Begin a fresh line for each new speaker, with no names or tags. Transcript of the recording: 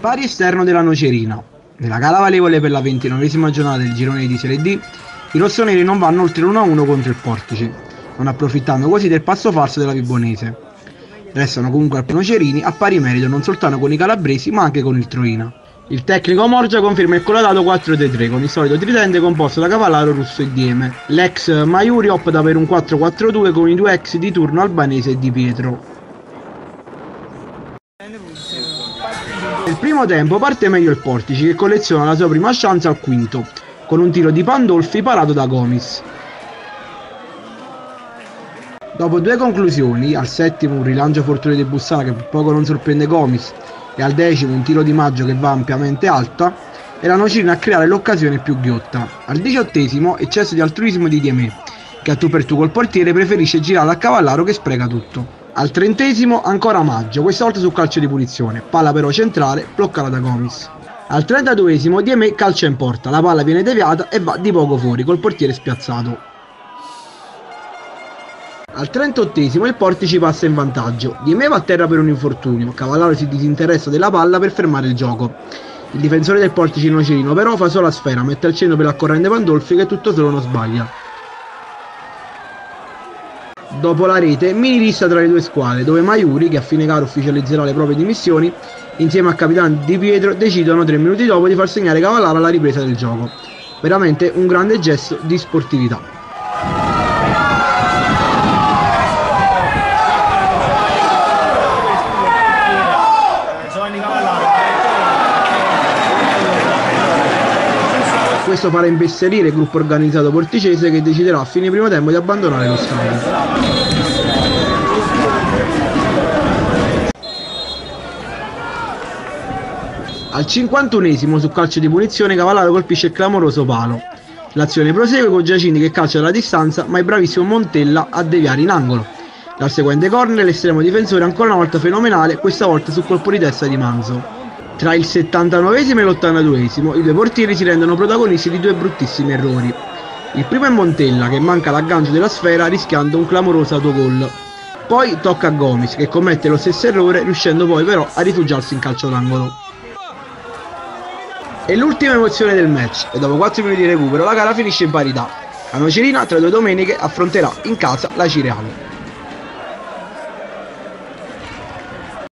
Pari esterno della Nocerina. Nella gara valevole per la ventinovesima giornata del girone di Serie D, i rossoneri non vanno oltre l'1-1 contro il Portici, non approfittando così del passo falso della Vibonese. Restano comunque al Nocerini a pari merito non soltanto con i calabresi ma anche con il Troina. Il tecnico Morgia conferma il colladato 4-3-3 con il solito tridente composto da Cavallaro, Russo e Dieme. L'ex Maiuri opta per un 4-4-2 con i due ex di turno albanese e Di Pietro. Nel primo tempo parte meglio il Portici che colleziona la sua prima chance al quinto, con un tiro di Pandolfi parato da Gomis. Dopo due conclusioni, al settimo un rilancio fortuna di Bussara che per poco non sorprende Gomis e al decimo un tiro di Maggio che va ampiamente alta, erano Cirina a creare l'occasione più ghiotta. Al diciottesimo eccesso di altruismo di Diemé, che a tu per tu col portiere preferisce girare a Cavallaro che spreca tutto. Al trentesimo ancora Maggio, questa volta su calcio di punizione, palla però centrale, bloccata da Gomis. Al 32esimo Diemé calcia in porta, la palla viene deviata e va di poco fuori col portiere spiazzato. Al 38esimo il Portici passa in vantaggio, Diemé va a terra per un infortunio, Cavallaro si disinteressa della palla per fermare il gioco. Il difensore del Portici Nocerino però fa solo la sfera, mette al centro per la corrente Pandolfi che tutto solo non sbaglia. Dopo la rete, mini lista tra le due squadre, dove Maiuri, che a fine gara ufficializzerà le proprie dimissioni, insieme al capitano Di Pietro decidono tre minuti dopo di far segnare Cavallaro alla ripresa del gioco. Veramente un grande gesto di sportività. Questo farà imbestialire il gruppo organizzato porticese che deciderà a fine primo tempo di abbandonare lo stadio. Al 51esimo su calcio di punizione Cavallaro colpisce il clamoroso palo. L'azione prosegue con Giacini che calcia alla distanza ma è bravissimo Montella a deviare in angolo. Dal seguente corner l'estremo difensore ancora una volta fenomenale, questa volta sul colpo di testa di Manzo. Tra il 79 e l'82 i due portieri si rendono protagonisti di due bruttissimi errori. Il primo è Montella che manca l'aggancio della sfera rischiando un clamoroso autogol. Poi tocca a Gomis che commette lo stesso errore riuscendo poi però a rifugiarsi in calcio d'angolo. È l'ultima emozione del match e dopo 4 minuti di recupero la gara finisce in parità. La Nocerina tra due domeniche affronterà in casa la Cireale.